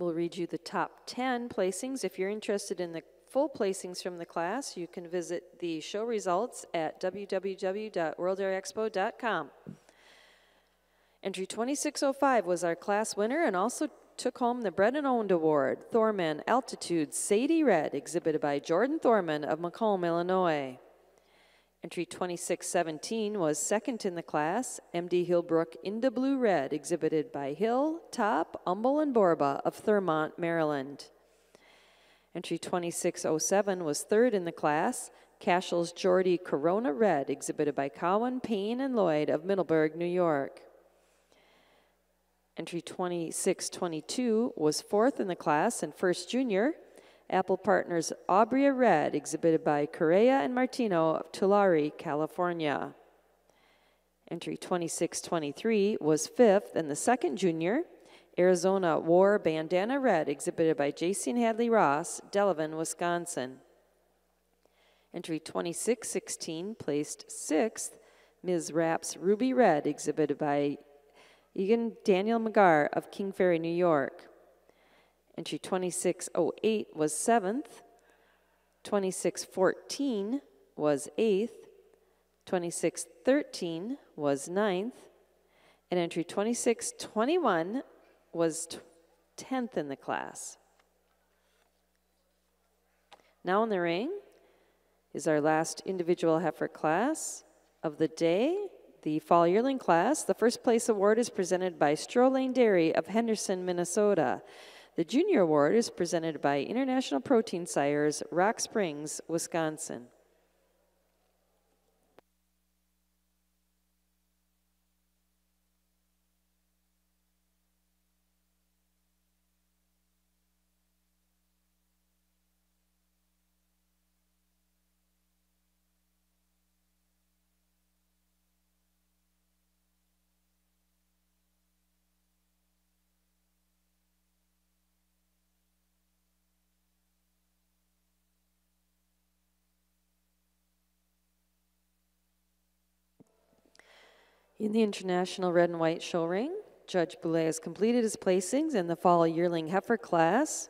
We'll read you the top 10 placings. If you're interested in the full placings from the class, you can visit the show results at www.worlddairyexpo.com. Entry 2605 was our class winner and also took home the Bred and Owned Award, Thorman Altitude Sadie Red, exhibited by Jordan Thorman of Macomb, Illinois. Entry 2617 was second in the class, MD Hillbrook Inda Blue Red, exhibited by Hill, Top, Humble, and Borba of Thurmont, Maryland. Entry 2607 was third in the class, Cashel's Geordie Corona Red, exhibited by Cowan, Payne, and Lloyd of Middleburg, New York. Entry 2622 was fourth in the class and first junior, Apple Partners Aubria Red, exhibited by Correa and Martino of Tulare, California. Entry 2623 was fifth and the second junior, Arizona War Bandana Red, exhibited by Jason Hadley Ross, Delavan, Wisconsin. Entry 2616 placed sixth, Ms. Rapp's Ruby Red, exhibited by Egan Daniel McGar of King Ferry, New York. Entry 2608 was seventh. 2614 was eighth. 2613 was ninth. And entry 2621 was 10th in the class. Now in the ring is our last individual heifer class of the day, the fall yearling class. The first place award is presented by Strolane Dairy of Henderson, Minnesota. The junior award is presented by International Protein Sires, Rock Springs, Wisconsin. In the International Red and White Show Ring, Judge Boulay has completed his placings in the fall yearling heifer class.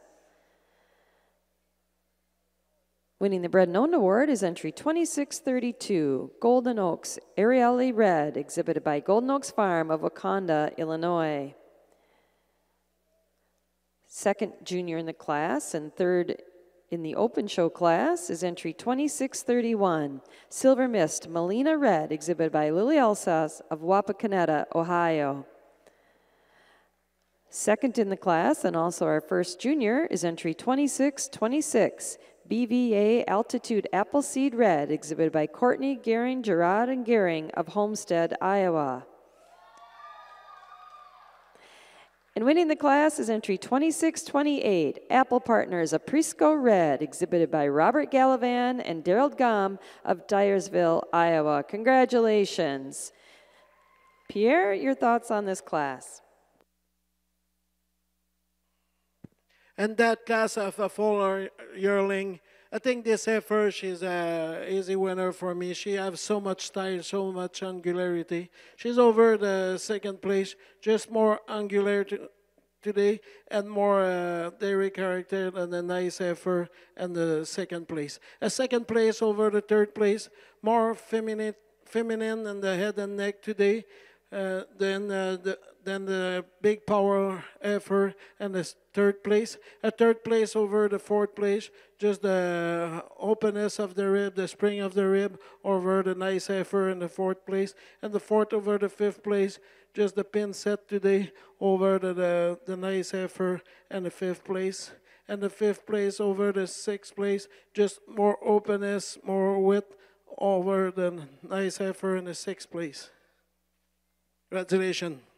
Winning the Bred and Owned Award is entry 2632, Golden Oaks Arielle Red, exhibited by Golden Oaks Farm of Wauconda, Illinois. Second junior in the class and third in the open show class is entry 2631, Silver Mist Melina Red, exhibited by Lily Alsace of Wapakoneta, Ohio. Second in the class, and also our first junior, is entry 2626, BVA Altitude Appleseed Red, exhibited by Courtney, Gehring, Gerard, and Gehring of Homestead, Iowa. And winning the class is entry 2628, Apple Partners, Aprisco Red, exhibited by Robert Gallivan and Daryl Gom of Dyersville, Iowa. Congratulations. Pierre, your thoughts on this class? And that class of a fall yearling, I think this heifer, she's a easy winner for me. She has so much style, so much angularity. She's over the second place, just more angular today and more uh, dairy character than the nice heifer and the second place. A second place over the third place, more feminine, feminine in the head and neck today uh, than uh, the then the big power effort and the third place. A third place over the fourth place, just the openness of the rib, the spring of the rib over the nice effort in the fourth place. And the fourth over the fifth place, just the pin set today over the, the, the nice effort and the fifth place. And the fifth place over the sixth place, just more openness, more width over the nice effort in the sixth place. Congratulations.